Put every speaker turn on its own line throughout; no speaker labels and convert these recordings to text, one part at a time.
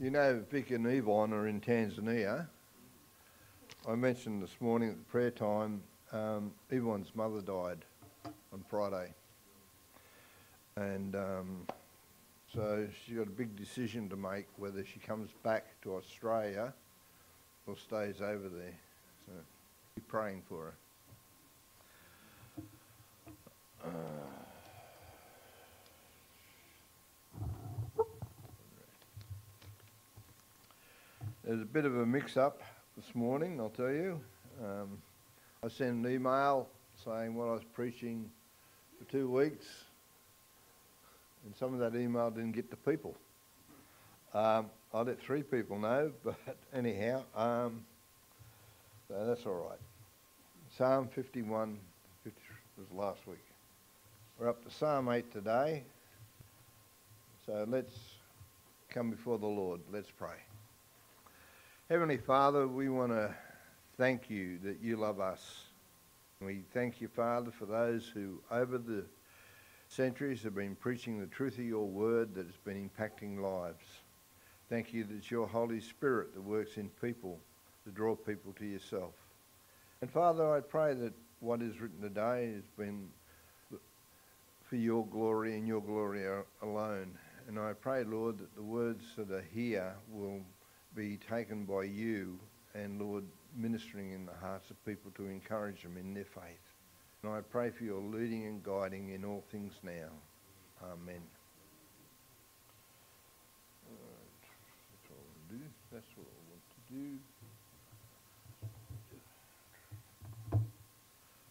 You know, Vic and Yvonne are in Tanzania. I mentioned this morning at the prayer time, um, Yvonne's mother died on Friday. And um, so she's got a big decision to make whether she comes back to Australia or stays over there. So be praying for her. Uh, there's a bit of a mix-up this morning, I'll tell you. Um, I sent an email saying what I was preaching for two weeks, and some of that email didn't get to people. Um, I let three people know, but anyhow, um, so that's all right. Psalm 51 50 was last week. We're up to Psalm 8 today. So let's come before the Lord. Let's pray. Heavenly Father, we want to thank you that you love us. We thank you, Father, for those who over the centuries have been preaching the truth of your word that has been impacting lives. Thank you that it's your Holy Spirit that works in people to draw people to yourself. And Father, I pray that what is written today has been for your glory and your glory alone. And I pray, Lord, that the words that are here will be taken by you and, Lord, ministering in the hearts of people to encourage them in their faith. And I pray for your leading and guiding in all things now. Amen. That's I do. That's what I want to do.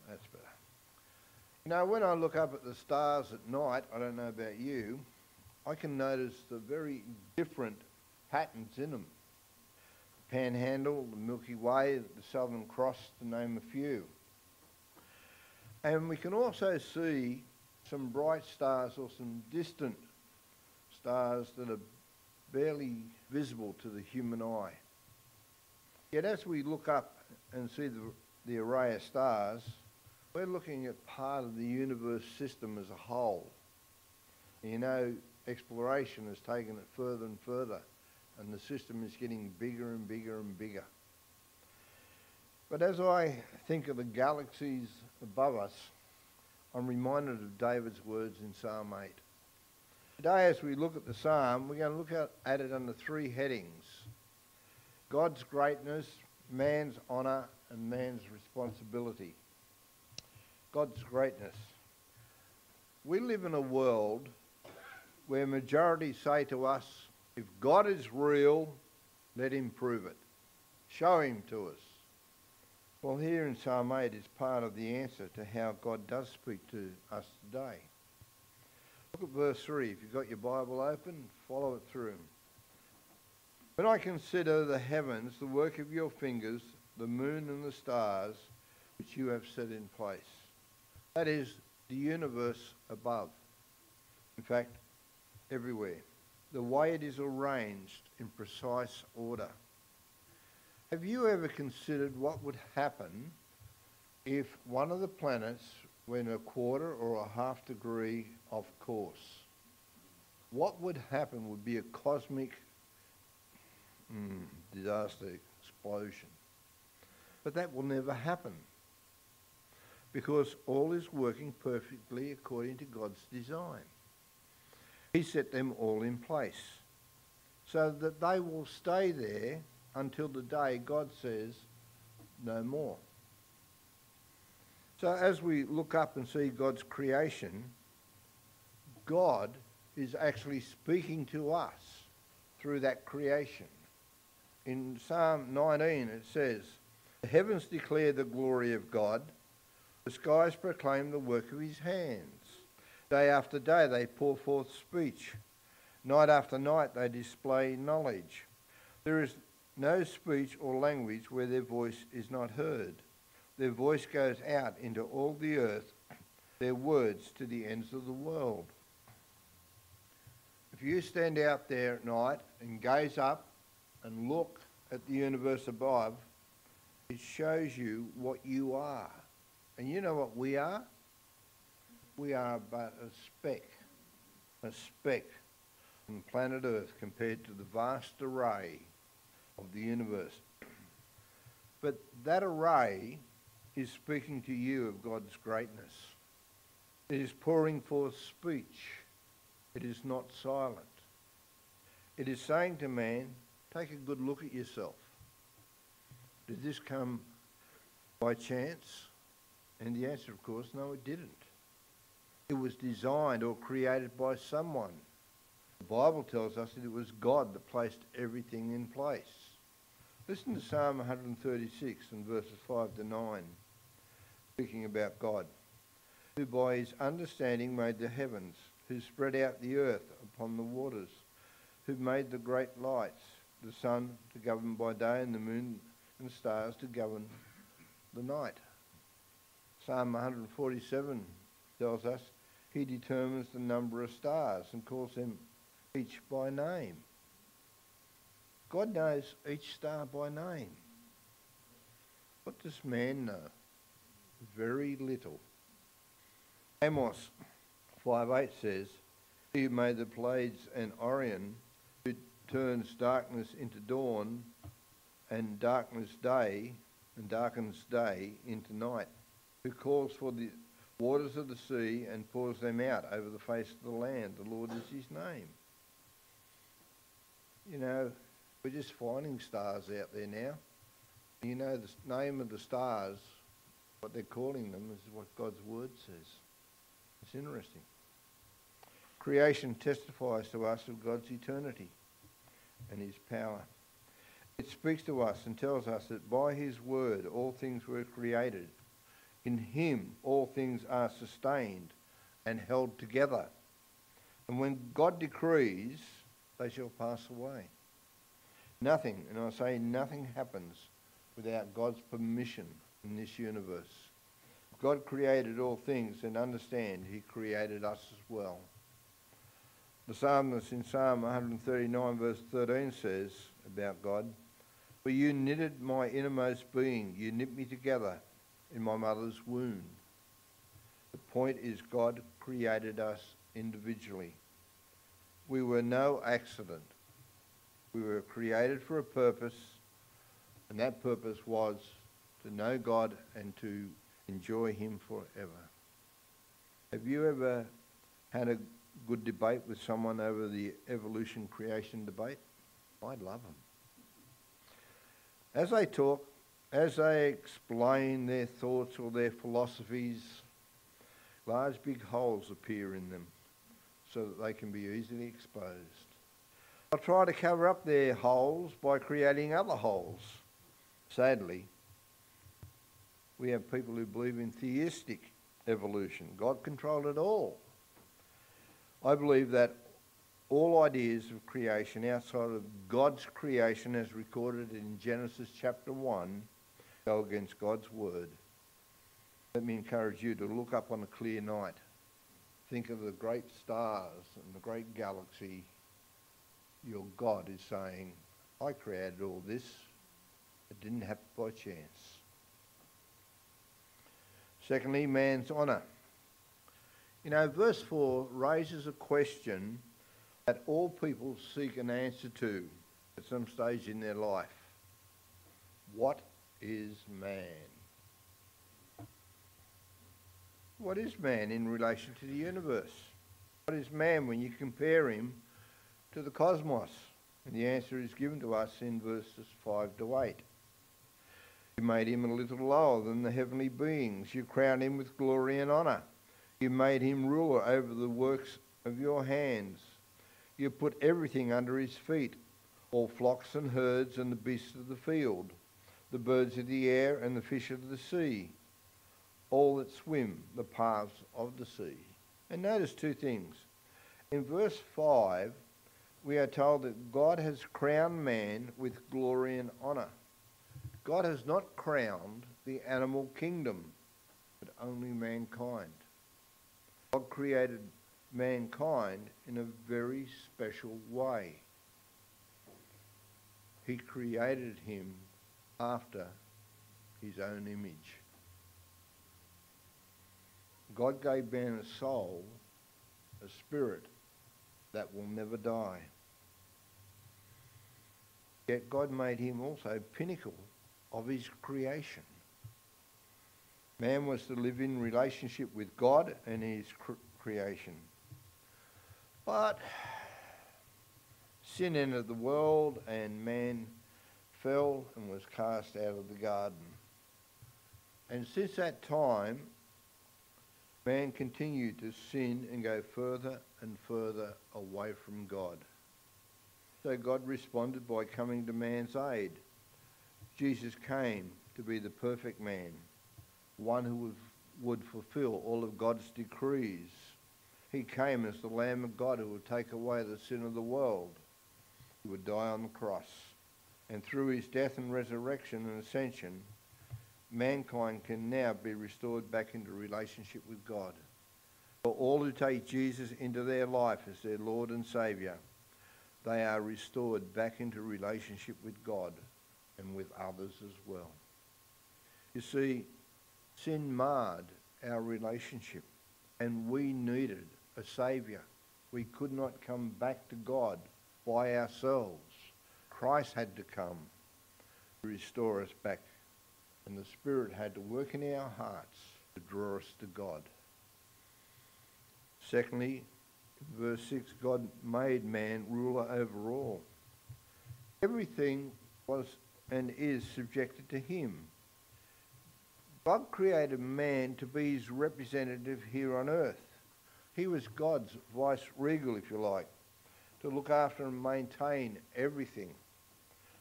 That's better. You know, when I look up at the stars at night, I don't know about you, I can notice the very different patterns in them. Panhandle, the Milky Way, the Southern Cross, to name a few. And we can also see some bright stars or some distant stars that are barely visible to the human eye. Yet as we look up and see the, the array of stars, we're looking at part of the universe system as a whole. You know, exploration has taken it further and further and the system is getting bigger and bigger and bigger. But as I think of the galaxies above us, I'm reminded of David's words in Psalm 8. Today, as we look at the psalm, we're going to look at, it under three headings God's greatness, man's honour, and man's responsibility. God's greatness. We live in a world where majority say to us, if God is real, let him prove it. Show him to us. Well, here in Psalm 8 is part of the answer to how God does speak to us today. Look at verse 3. If you've got your Bible open, follow it through. When I consider the heavens, the work of your fingers, the moon and the stars, which you have set in place. That is the universe above. In fact, everywhere the way it is arranged in precise order. Have you ever considered what would happen if one of the planets went a quarter or a half degree off course? What would happen would be a cosmic mm, disaster explosion. But that will never happen because all is working perfectly according to God's design. He set them all in place so that they will stay there until the day God says no more. So as we look up and see God's creation, God is actually speaking to us through that creation. In Psalm 19 it says, The heavens declare the glory of God, the skies proclaim the work of his hands. Day after day they pour forth speech. Night after night they display knowledge. There is no speech or language where their voice is not heard. Their voice goes out into all the earth, their words to the ends of the world. If you stand out there at night and gaze up and look at the universe above, it shows you what you are. And you know what we are? We are but a speck, a speck on planet Earth compared to the vast array of the universe. But that array is speaking to you of God's greatness. It is pouring forth speech. It is not silent. It is saying to man, take a good look at yourself. Did this come by chance? And the answer, of course, no, it didn't. It was designed or created by someone. The Bible tells us that it was God that placed everything in place. Listen to Psalm 136 and verses 5 to 9, speaking about God, who by his understanding made the heavens, who spread out the earth upon the waters, who made the great lights, the sun to govern by day and the moon and stars to govern the night. Psalm 147 tells us he determines the number of stars and calls them each by name. God knows each star by name. What does man know? Very little. Amos 5.8 says, He who made the Pleiades and Orion, who turns darkness into dawn and darkness day, and darkens day into night, who calls for the waters of the sea and pours them out over the face of the land. The Lord is his name. You know, we're just finding stars out there now. You know, the name of the stars, what they're calling them, is what God's word says. It's interesting. Creation testifies to us of God's eternity and his power. It speaks to us and tells us that by his word all things were created. In him all things are sustained and held together. And when God decrees, they shall pass away. Nothing, and I say nothing happens without God's permission in this universe. God created all things, and understand He created us as well. The psalmist in Psalm 139, verse 13 says about God, For you knitted my innermost being, you knit me together in my mother's womb. The point is, God created us individually. We were no accident. We were created for a purpose, and that purpose was to know God and to enjoy Him forever. Have you ever had a good debate with someone over the evolution creation debate? I'd love them. As they talk, as they explain their thoughts or their philosophies, large big holes appear in them so that they can be easily exposed. They'll try to cover up their holes by creating other holes. Sadly, we have people who believe in theistic evolution. God controlled it all. I believe that all ideas of creation outside of God's creation as recorded in Genesis chapter 1 go against God's word. Let me encourage you to look up on a clear night. Think of the great stars and the great galaxy. Your God is saying, I created all this. It didn't happen by chance. Secondly, man's honour. You know, verse 4 raises a question that all people seek an answer to at some stage in their life. What is man? What is man in relation to the universe? What is man when you compare him to the cosmos? And the answer is given to us in verses 5 to 8. You made him a little lower than the heavenly beings. You crowned him with glory and honour. You made him ruler over the works of your hands. You put everything under his feet, all flocks and herds and the beasts of the field the birds of the air and the fish of the sea, all that swim the paths of the sea. And notice two things. In verse 5, we are told that God has crowned man with glory and honour. God has not crowned the animal kingdom, but only mankind. God created mankind in a very special way. He created him after his own image. God gave man a soul, a spirit, that will never die. Yet God made him also pinnacle of his creation. Man was to live in relationship with God and his cr- creation. But sin entered the world and man fell and was cast out of the garden. And since that time, man continued to sin and go further and further away from God. So God responded by coming to man's aid. Jesus came to be the perfect man, one who would fulfill all of God's decrees. He came as the Lamb of God who would take away the sin of the world. He would die on the cross. And through his death and resurrection and ascension, mankind can now be restored back into relationship with God. For all who take Jesus into their life as their Lord and Saviour, they are restored back into relationship with God and with others as well. You see, sin marred our relationship and we needed a Saviour. We could not come back to God by ourselves. Christ had to come to restore us back and the Spirit had to work in our hearts to draw us to God. Secondly, verse 6, God made man ruler over all. Everything was and is subjected to him. God created man to be his representative here on earth. He was God's vice regal, if you like, to look after and maintain everything.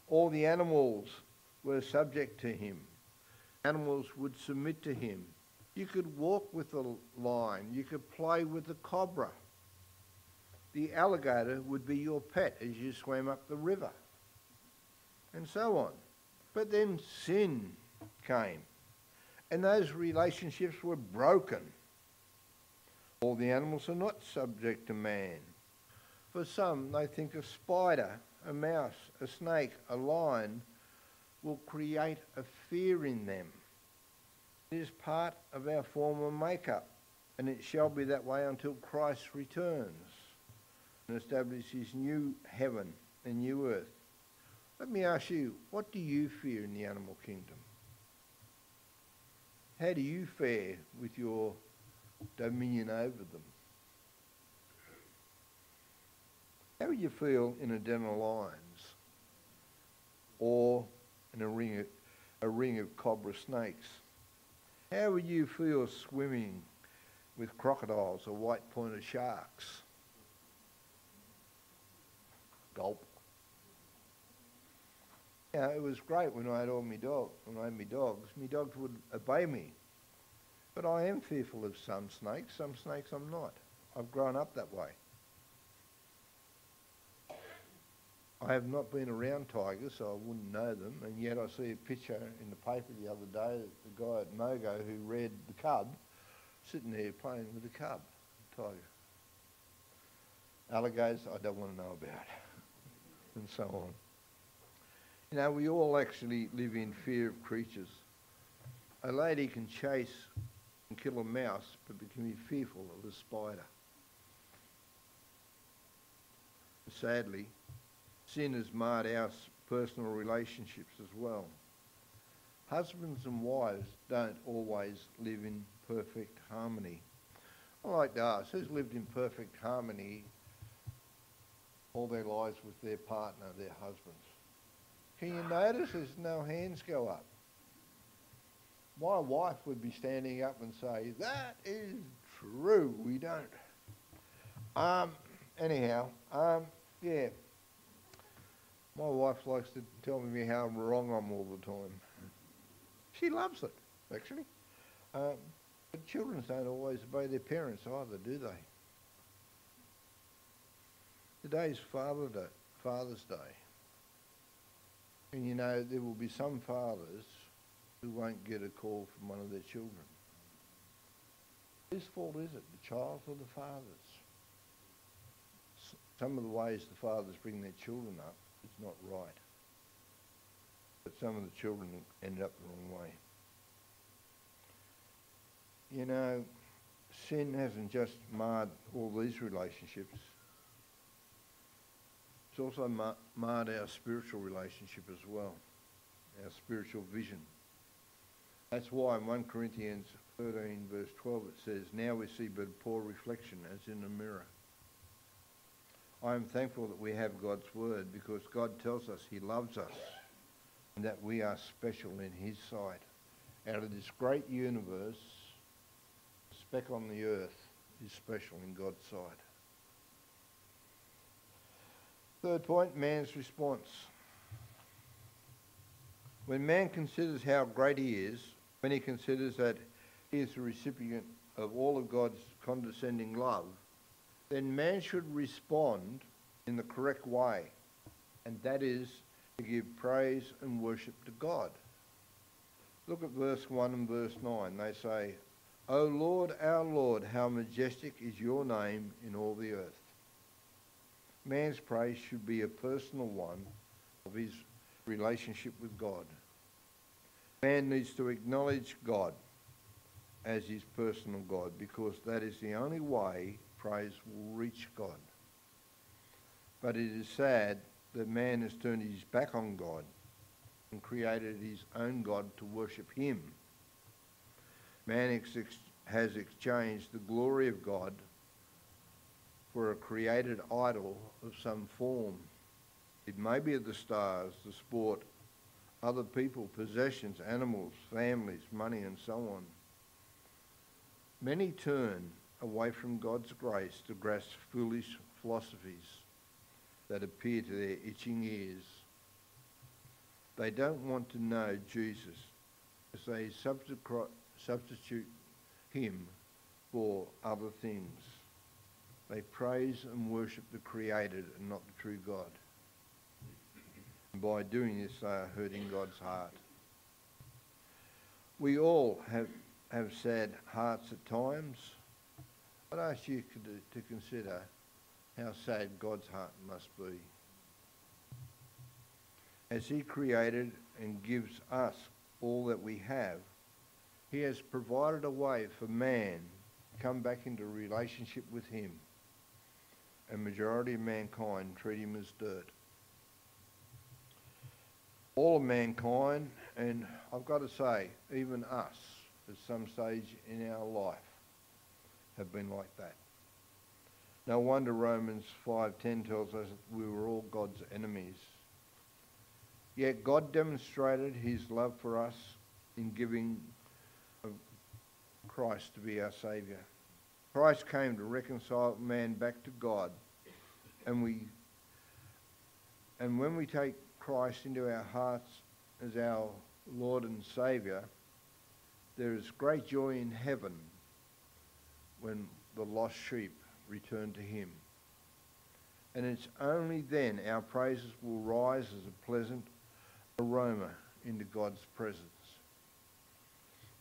All the animals were subject to him. Animals would submit to him. You could walk with the lion. You could play with the cobra. The alligator would be your pet as you swam up the river. And so on. But then sin came. And those relationships were broken. All the animals are not subject to man. For some, they think a spider, a mouse, a snake, a lion will create a fear in them. It is part of our former makeup, and it shall be that way until Christ returns and establishes new heaven and new earth. Let me ask you, what do you fear in the animal kingdom? How do you fare with your dominion over them? How would you feel in a den of lions or in a ring of, a ring of cobra snakes? How would you feel swimming with crocodiles or white-pointed sharks? Gulp. Yeah, it was great when I had all my dog, when I had my dogs. My dogs would obey me. But I am fearful of some snakes. Some snakes I'm not. I've grown up that way. I have not been around tigers, so I wouldn't know them, and yet I see a picture in the paper the other day of the guy at Mogo who read the cub sitting there playing with the cub, tiger. Alligators, I don't want to know about, and so on. You know, we all actually live in fear of creatures. A lady can chase and kill a mouse, but can be fearful of a spider. Sadly, sin has marred our personal relationships as well. Husbands and wives don't always live in perfect harmony. I like to ask, who's lived in perfect harmony all their lives with their partner, their husbands? Can you notice there's no hands go up? My wife would be standing up and say, that is true, we don't. Um, anyhow, um, yeah. My wife likes to tell me how wrong I'm all the time. She loves it, actually. Um, but children don't always obey their parents either, do they? Today's Father Day, Father's Day. And you know, there will be some fathers who won't get a call from one of their children. Whose fault is it, the child's or the father's? Some of the ways the fathers bring their children up is not right. But some of the children ended up the wrong way. You know, sin hasn't just marred all these relationships. It's also marred our spiritual relationship as well, our spiritual vision. That's why in 1 Corinthians 13 verse 12 it says, Now we see but a poor reflection as in a mirror. I am thankful that we have God's word because God tells us he loves us and that we are special in his sight. Out of this great universe, speck on the earth is special in God's sight. Third point, man's response. When man considers how great he is, when he considers that he is the recipient of all of God's condescending love, then man should respond in the correct way, and that is to give praise and worship to God. Look at verse 1 and verse 9. They say, O Lord, our Lord, how majestic is your name in all the earth. Man's praise should be a personal one of his relationship with God. Man needs to acknowledge God as his personal God because that is the only way will reach God. But it is sad that man has turned his back on God and created his own God to worship him. Man ex- has exchanged the glory of God for a created idol of some form. It may be the stars, the sport, other people, possessions, animals, families, money, and so on. Many turn away from God's grace to grasp foolish philosophies that appear to their itching ears. They don't want to know Jesus as they substitute him for other things. They praise and worship the created and not the true God. And by doing this, they are hurting God's heart. We all have, have sad hearts at times. I'd ask you to, consider how sad God's heart must be. As he created and gives us all that we have, he has provided a way for man to come back into relationship with him. A majority of mankind treat him as dirt. All of mankind, and I've got to say, even us, at some stage in our life, have been like that. No wonder Romans 5.10 tells us we were all God's enemies. Yet God demonstrated his love for us in giving Christ to be our Saviour. Christ came to reconcile man back to God. And we and when we take Christ into our hearts as our Lord and Saviour, there is great joy in heaven when the lost sheep return to him. And it's only then our praises will rise as a pleasant aroma into God's presence.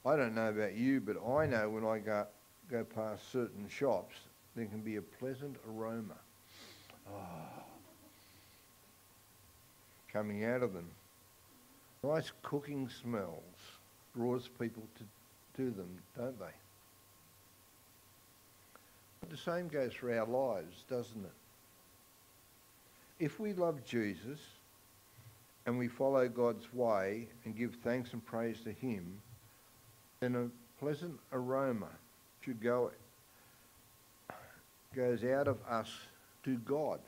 I don't know about you, but I know when I go, go past certain shops, there can be a pleasant aroma oh, coming out of them. Nice cooking smells draws people to, to them, don't they? The same goes for our lives, doesn't it? If we love Jesus and we follow God's way and give thanks and praise to him, then a pleasant aroma should go goes out of us to God.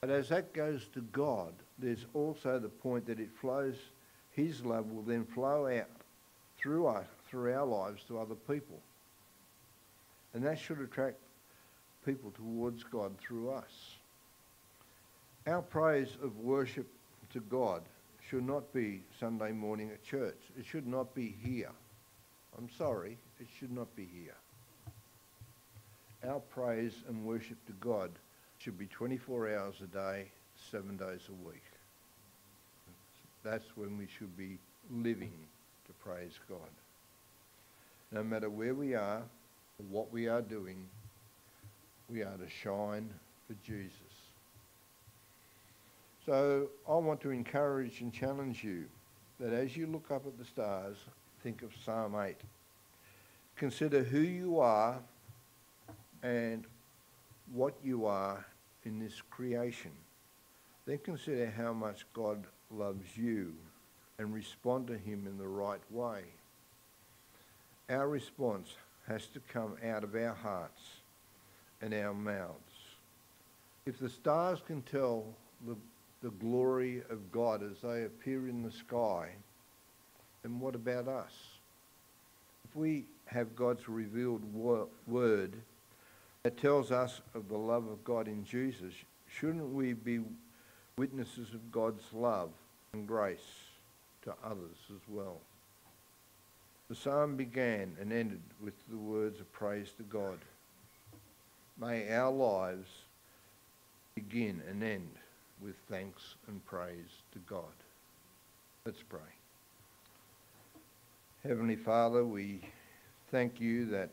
But as that goes to God, there's also the point that it flows, his love will then flow out through us, through our lives to other people. And that should attract people towards God through us. Our praise of worship to God should not be Sunday morning at church. It should not be here. I'm sorry, it should not be here. Our praise and worship to God should be 24 hours a day, seven days a week. That's when we should be living to praise God. No matter where we are, what we are doing, we are to shine for Jesus. So I want to encourage and challenge you that as you look up at the stars, think of Psalm 8. Consider who you are and what you are in this creation, then consider how much God loves you and respond to him in the right way. Our response has to come out of our hearts and our mouths. If the stars can tell the, the glory of God as they appear in the sky, then what about us? If we have God's revealed wor- word that tells us of the love of God in Jesus, shouldn't we be witnesses of God's love and grace to others as well? The psalm began and ended with the words of praise to God. May our lives begin and end with thanks and praise to God. Let's pray. Heavenly Father, we thank you that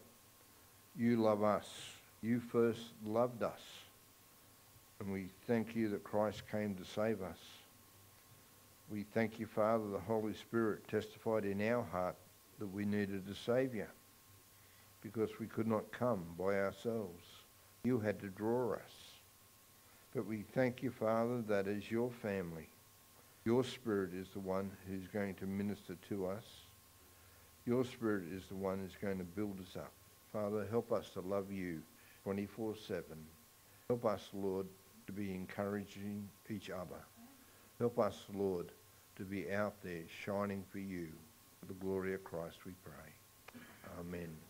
you love us. You first loved us. And we thank you that Christ came to save us. We thank you, Father, the Holy Spirit testified in our heart that we needed a Saviour because we could not come by ourselves. You had to draw us. But we thank you, Father, that as your family, your Spirit is the one who's going to minister to us. Your Spirit is the one who's going to build us up. Father, help us to love you 24-7. Help us, Lord, to be encouraging each other. Help us, Lord, to be out there shining for you. For the glory of Christ we pray. Amen.